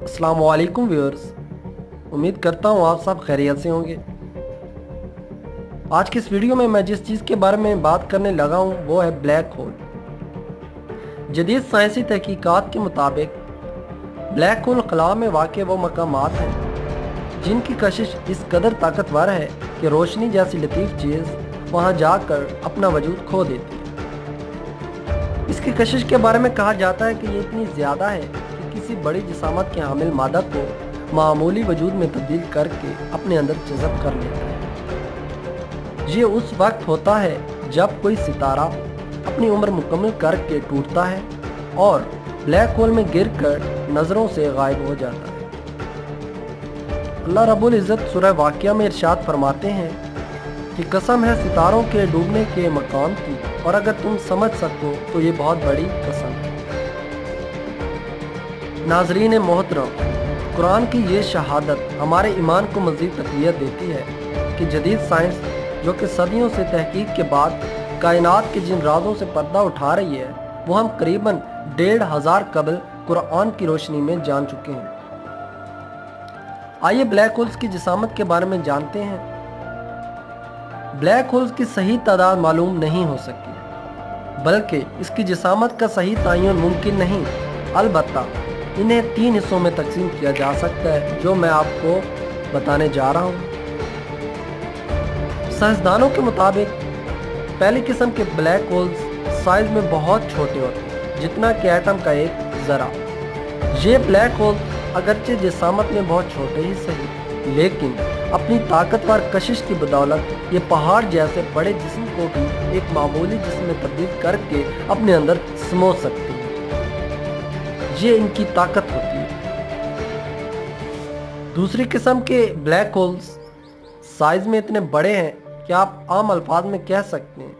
السلام علیکم ویورز۔ امید کرتا ہوں آپ سب خیریت سے ہوں گے۔ آج کی اس ویڈیو میں میں جس چیز کے بارے میں بات کرنے لگا ہوں، وہ ہے بلیک ہول۔ جدید سائنسی تحقیقات کے مطابق، بلیک ہول خلا میں واقع وہ مقامات ہیں جن کی کشش اس قدر طاقتور ہے کہ روشنی جیسی لطیف چیز وہاں جا کر اپنا وجود کھو دیتی ہے۔ اس کی کشش کے بارے میں کہا جاتا ہے کہ یہ اتنی زیادہ ہے کسی بڑی جسامت کے حامل مادہ کو معمولی وجود میں تبدیل کر کے اپنے اندر جذب کر لیتا ہے۔ یہ اس وقت ہوتا ہے جب کوئی ستارہ اپنی عمر مکمل کر کے ٹوٹتا ہے اور بلیک ہول میں گر کر نظروں سے غائب ہو جاتا ہے۔ اللہ رب العزت سورہ واقعہ میں ارشاد فرماتے ہیں کہ قسم ہے ستاروں کے ڈوبنے کے مقام کی اور اگر تم سمجھ سکو تو یہ بہت بڑی قسم ہے۔ ناظرین محترم، قرآن کی یہ شہادت ہمارے ایمان کو مزید تقویت دیتی ہے کہ جدید سائنس جو کہ صدیوں سے تحقیق کے بعد کائنات کے جن رازوں سے پردہ اٹھا رہی ہے، وہ ہم قریباً ڈیڑھ ہزار قبل قرآن کی روشنی میں جان چکے ہیں۔ آئیے بلیک ہولز کی جسامت کے بارے میں جانتے ہیں۔ بلیک ہولز کی صحیح تعداد معلوم نہیں ہو سکی، بلکہ اس کی جسامت کا صحیح تعین ممکن نہیں، البتہ انہیں تین حصوں میں تقسیم کیا جا سکتا ہے، جو میں آپ کو بتانے جا رہا ہوں۔ سائنسدانوں کے مطابق، پہلی قسم کے بلیک ہولز سائز میں بہت چھوٹے ہوتے ہیں، جتنا کہ ایٹم کا ایک ذرا یہ بلیک ہولز اگرچہ جسامت میں بہت چھوٹے ہی صحیح، لیکن اپنی طاقتور کشش کی بدولت یہ پہاڑ جیسے بڑے جسم کو بھی ایک معمولی جسم میں تبدیل کر کے اپنے اندر سمو سکتے ہیں۔ یہ ان کی طاقت ہوتی ہے۔ دوسری قسم کے بلیک ہولز سائز میں اتنے بڑے ہیں کہ آپ عام الفاظ میں کہہ سکتے ہیں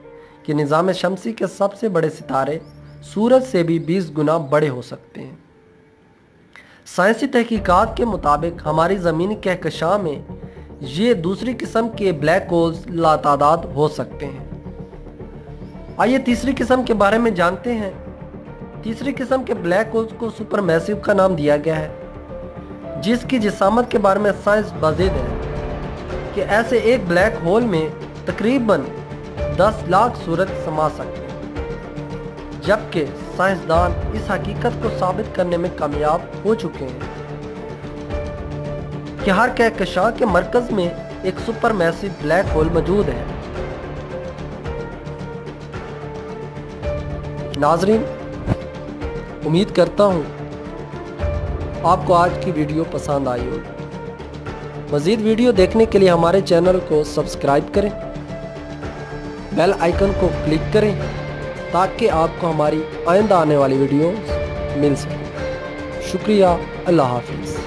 کہ نظام شمسی کے سب سے بڑے ستارے سورج سے بھی بیس گنا بڑے ہو سکتے ہیں۔ سائنسی تحقیقات کے مطابق ہماری زمینی کہکشاں میں یہ دوسری قسم کے بلیک ہولز لاتعداد ہو سکتے ہیں۔ آئیے تیسری قسم کے بارے میں جانتے ہیں۔ تیسری قسم کے بلیک ہولز کو سپر میسیو کا نام دیا گیا ہے، جس کی جسامت کے بارے میں سائنس بازید ہے کہ ایسے ایک بلیک ہول میں تقریباً دس لاکھ سورج سما سکتے ہیں، جبکہ سائنسدان اس حقیقت کو ثابت کرنے میں کامیاب ہو چکے ہیں کہ ہر کہکشاں کے مرکز میں ایک سپر میسیو بلیک ہول موجود ہے۔ ناظرین امید کرتا ہوں آپ کو آج کی ویڈیو پسند آئی ہوگی مزید ویڈیو دیکھنے کے لیے ہمارے چینل کو سبسکرائب کریں۔ بیل آئیکن کو کلک کریں تاکہ آپ کو ہماری آئندہ آنے والی ویڈیو مل سکے شکریہ، اللہ حافظ۔